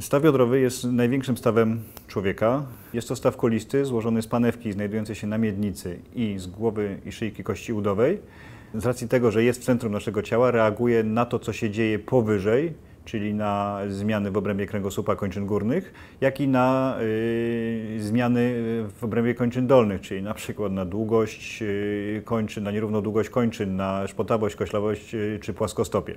Staw biodrowy jest największym stawem człowieka. Jest to staw kolisty, złożony z panewki znajdującej się na miednicy i z głowy i szyjki kości udowej. Z racji tego, że jest w centrum naszego ciała, reaguje na to, co się dzieje powyżej, czyli na zmiany w obrębie kręgosłupa kończyn górnych, jak i na y, zmiany w obrębie kończyn dolnych, czyli na przykład na długość y, kończyn, na nierówną długość kończyn, na szpotawość, koślawość y, czy płaskostopie.